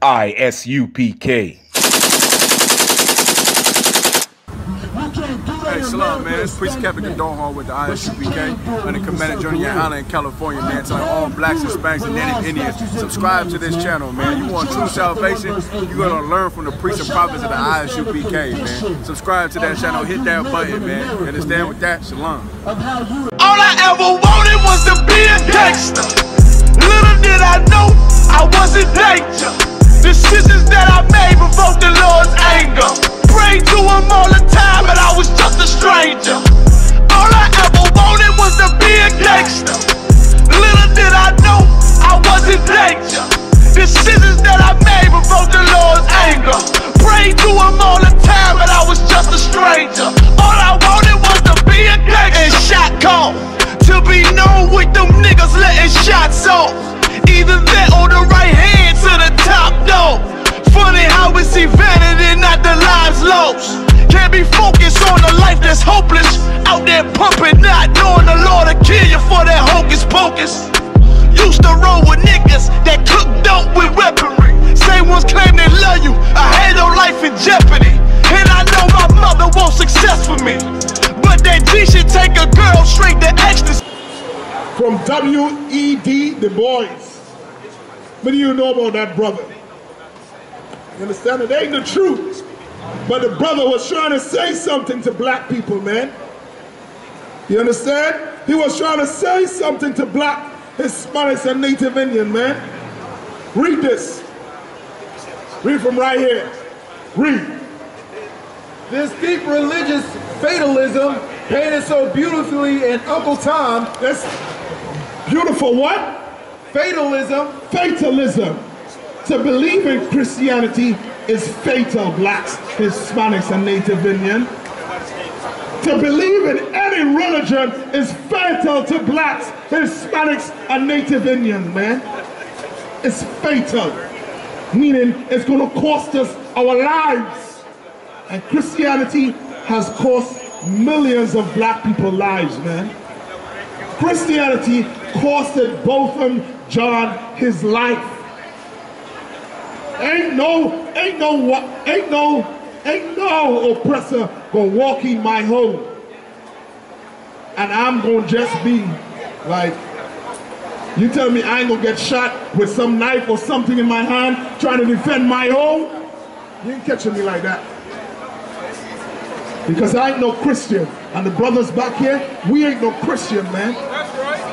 ISUPK. Hey, Shalom, man. It's Priest Kevin Hall with the ISUPK on the Commander Journey in California, man. Telling all blacks, Hispanics, and Native Indians, subscribe to this channel, man. You want true salvation, you're going to learn from the priests and prophets of the ISUPK, man. Subscribe to that channel, hit that button, man. And Understand with that? Shalom. All I ever wanted was to be a gangster. Little did I know I was in danger. Decisions that I made provoked the Lord's anger prayed to him all the time, but I was just a stranger. All I ever wanted was to be a gangster. Little did I know I was in danger. Decisions that I made provoked the Lord's anger. Prayed to him all the time, but I was see vanity, not the lives lost. Can't be focused on a life that's hopeless. Out there pumping, not knowing the Lord will kill you for that hocus pocus. Used to roll with niggas that cook dope with weaponry. Same ones claim they love you. I had no life in jeopardy. And I know my mother wants success for me. But that G should take a girl straight to ecstasy. From W.E.B. Du Bois. What do you know about that brother? You understand? It ain't the truth. But the brother was trying to say something to black people, man. You understand? He was trying to say something to black Hispanics and Native Indian, man. Read this. Read from right here. Read. This deep religious fatalism painted so beautifully in Uncle Tom. That's beautiful what? Fatalism. Fatalism. To believe in Christianity is fatal, blacks, Hispanics, and Native Indian. To believe in any religion is fatal to blacks, Hispanics, and Native Indians, man. It's fatal, meaning it's going to cost us our lives. And Christianity has cost millions of black people lives, man. Christianity costed Botham Jean his life. Ain't no, ain't no, ain't no, ain't no oppressor gonna walk in my home. And I'm gonna just be like, you tell me I ain't gonna get shot with some knife or something in my hand trying to defend my home? You ain't catching me like that. Because I ain't no Christian. And the brothers back here, we ain't no Christian, man.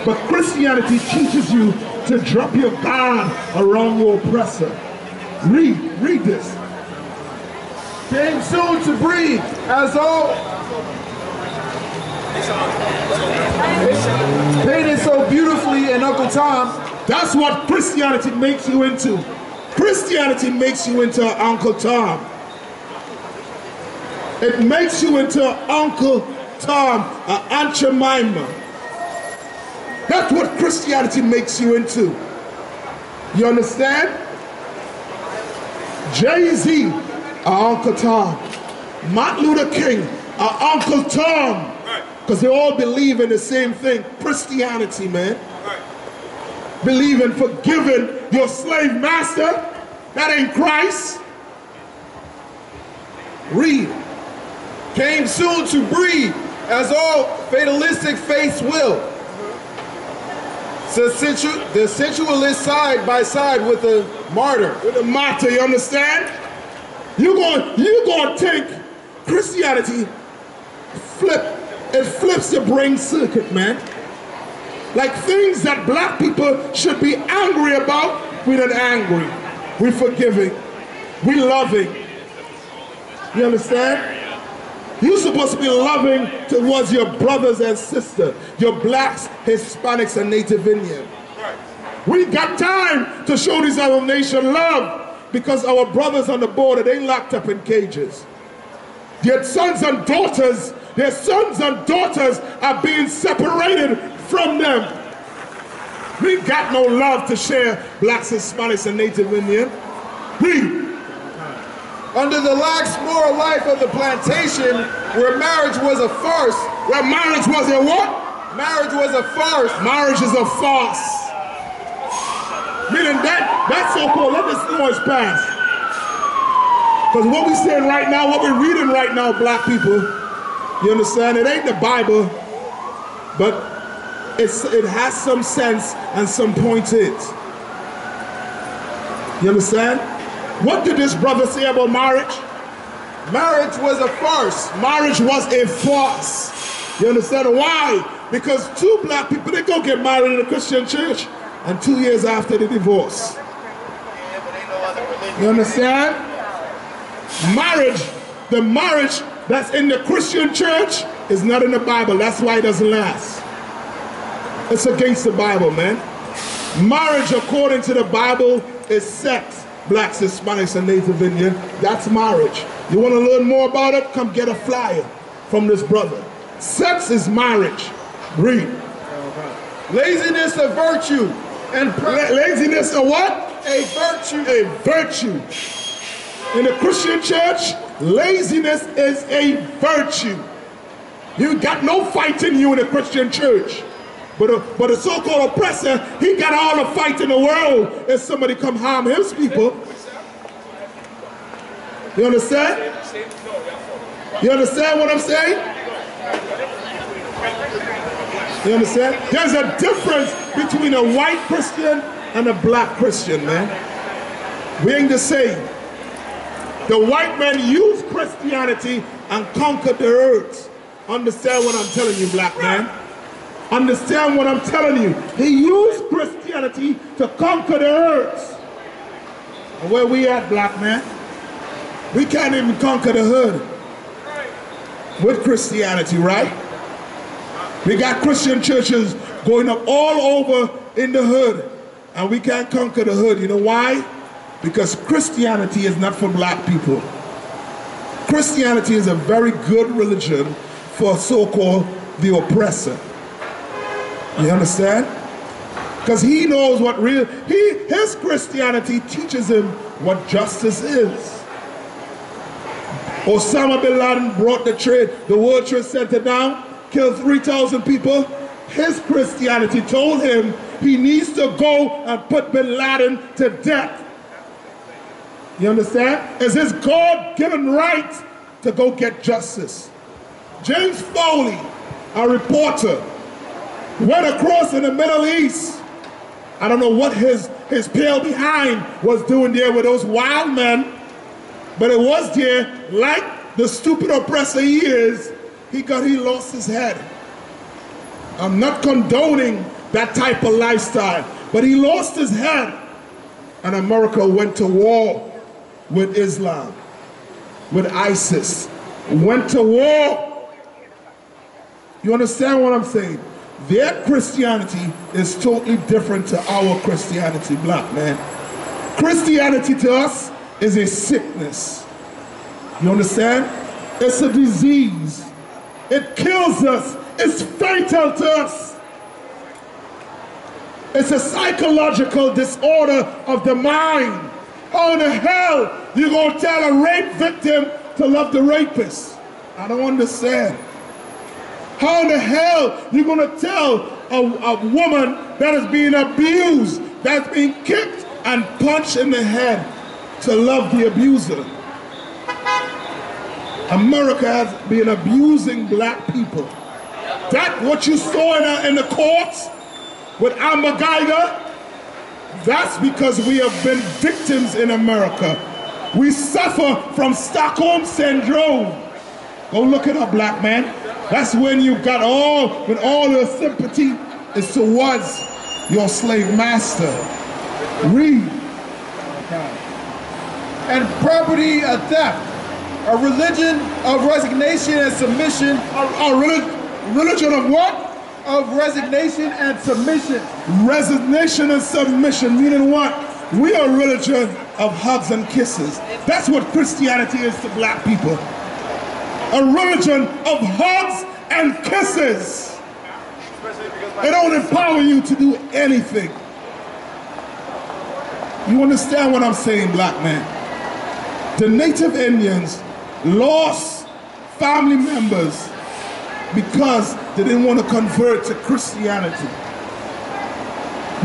But Christianity teaches you to drop your guard around your oppressor. Read, read this. Came soon to breathe, as all painted so beautifully in Uncle Tom. That's what Christianity makes you into. Christianity makes you into Uncle Tom. It makes you into Uncle Tom, uh, Aunt Jemima. That's what Christianity makes you into. You understand? Jay-Z, our Uncle Tom. Martin Luther King, our Uncle Tom. Because they all believe in the same thing, Christianity, man. Believe in forgiving your slave master. That ain't Christ. Read. Came soon to breed, as all fatalistic faiths will. The, the sensualist side by side with the martyr. With a martyr, you understand? You're going you to take Christianity, flip, it flips the brain circuit, man. Like things that black people should be angry about, we're not angry. We're forgiving. We're loving. You understand? You're supposed to be loving towards your brothers and sisters, your blacks, Hispanics, and Native Indian. We got time to show this other nation love because our brothers on the border, they locked up in cages. Their sons and daughters, their sons and daughters are being separated from them. We got no love to share blacks, Hispanics, and Native Indian. We under the lax moral life of the plantation, where marriage was a farce. Where marriage was a what? Marriage was a farce. Marriage is a farce. Meaning that, that so-called, let this noise pass. Because what we're saying right now, what we're reading right now, black people, you understand? It ain't the Bible, but it's, it has some sense and some point to it. You understand? What did this brother say about marriage? Marriage was a farce. Marriage was a farce. You understand why? Because two black people, they go get married in a Christian church, and two years after the divorce. You understand? Marriage, the marriage that's in the Christian church is not in the Bible. That's why it doesn't last. It's against the Bible, man. Marriage, according to the Bible, is sex. Blacks, Hispanics, and Native Indian. That's marriage. You want to learn more about it? Come get a flyer from this brother. Sex is marriage. Read. Laziness a virtue. And La- laziness a what? a virtue. A virtue. In the Christian church, laziness is a virtue. You got no fight in you in the Christian church. But a, but a so-called oppressor, he got all the fight in the world if somebody come harm his people. You understand? You understand what I'm saying? You understand? There's a difference between a white Christian and a black Christian, man. We ain't the same. The white man used Christianity and conquered the earth. Understand what I'm telling you, black man? Understand what I'm telling you. He used Christianity to conquer the earth. And where we at, black man? We can't even conquer the hood with Christianity, right? We got Christian churches going up all over in the hood, and we can't conquer the hood. You know why? Because Christianity is not for black people. Christianity is a very good religion for so-called the oppressor. You understand? Because he knows what real he his Christianity teaches him what justice is. Osama bin Laden brought the trade, the World Trade Center down, killed 3,000 people. His Christianity told him he needs to go and put bin Laden to death. You understand? It's his God-given right to go get justice. James Foley, a reporter, went across in the Middle East. I don't know what his, his pale behind was doing there with those wild men, but it was there, like the stupid oppressor he is, he got, he lost his head. I'm not condoning that type of lifestyle, but he lost his head. And America went to war with Islam, with ISIS, went to war. You understand what I'm saying? Their Christianity is totally different to our Christianity, black man. Christianity to us is a sickness. You understand? It's a disease. It kills us. It's fatal to us. It's a psychological disorder of the mind. How in the hell you gonna tell a rape victim to love the rapist? I don't understand. How in the hell you gonna tell a, a woman that is being abused, that's being kicked and punched in the head to love the abuser? America has been abusing black people. That what you saw in the, in the courts with Amber Guyger, that's because we have been victims in America. We suffer from Stockholm Syndrome. Go look it up, black man. That's when you got all, when all your sympathy is towards your slave master. Read. And property a theft. A religion of resignation and submission. A, a relig- religion of what? Of resignation and submission. Resignation and submission, meaning what? We are a religion of hugs and kisses. That's what Christianity is to black people. A religion of hugs and kisses. It don't empower you to do anything. You understand what I'm saying, black man? The native Indians lost family members because they didn't want to convert to Christianity.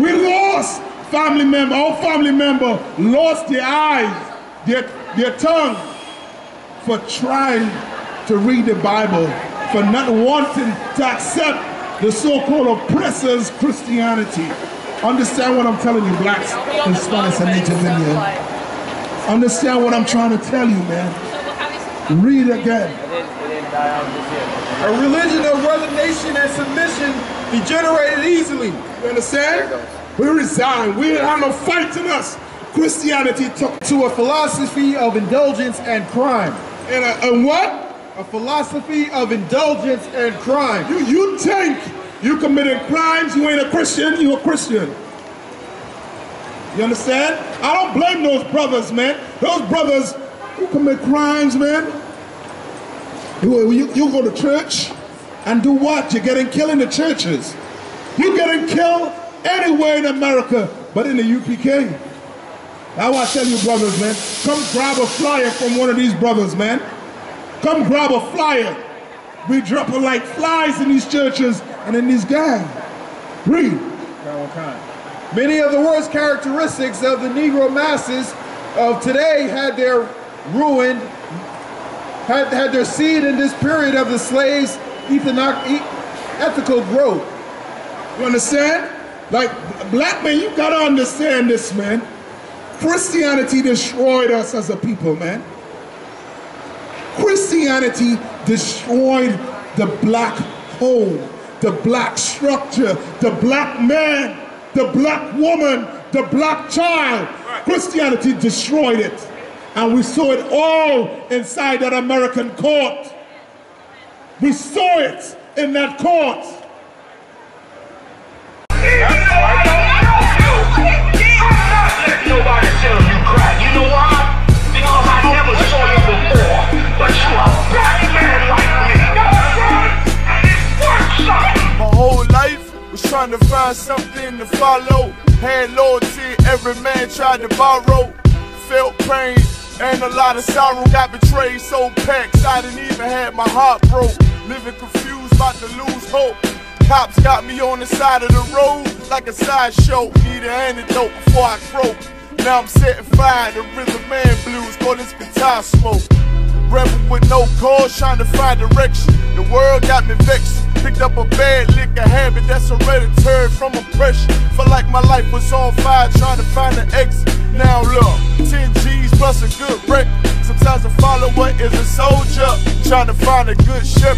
We lost family member, our family member lost their eyes, their, their tongue for trying to read the Bible, for not wanting to accept the so-called oppressors' Christianity. Understand what I'm telling you, blacks, Hispanics, and Native. Understand what I'm trying to tell you, man. Read again. A religion of resignation and submission degenerated easily. You understand? We resign. We didn't have no fight in us. Christianity took To a philosophy of indulgence and crime. and, a, and what? A philosophy of indulgence and crime. You, you think you committed crimes, you ain't a Christian, you a Christian. You understand? I don't blame those brothers, man. Those brothers who commit crimes, man. You, you, go to church and do what? You're getting killed in the churches. You're getting killed anywhere in America, but in the UPK. Why I tell you, brothers, man, come grab a flyer from one of these brothers, man. Come grab a flyer. We dropping like flies in these churches and in these gangs. Read. Many of the worst characteristics of the Negro masses of today had their ruined, had, had their seed in this period of the slaves' e- ethical growth. You understand? Like, black man, you gotta understand this, man. Christianity destroyed us as a people, man. Christianity destroyed the black home, the black structure, the black man, the black woman, the black child. Christianity destroyed it. And we saw it all inside that American court. We saw it in that court. My whole life was trying to find something to follow. Had loyalty, every man tried to borrow. Felt pain and a lot of sorrow. Got betrayed, so packed, I didn't even have my heart broke. Living confused, about to lose hope. Cops got me on the side of the road like a sideshow. Need an antidote before I croak. Now I'm setting fire to rhythm man blues, call this guitar smoke. Rebel with no cause, trying to find direction. The world got me vexed. Picked up a bad liquor habit that's hereditary from oppression. Felt like my life was on fire, trying to find an exit. Now look, 10 G's plus wreck. Sometimes a follower is a soldier, trying to find a good ship.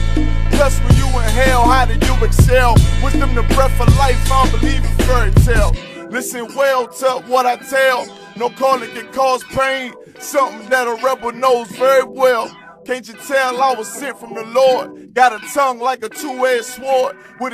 Plus, when you in hell, how do you excel? Wisdom, the breath of life, I believe in fairy tale. Listen well to what I tell. No calling can cause pain. Something that a rebel knows very well. Can't you tell I was sent from the Lord? Got a tongue like a two-edged sword with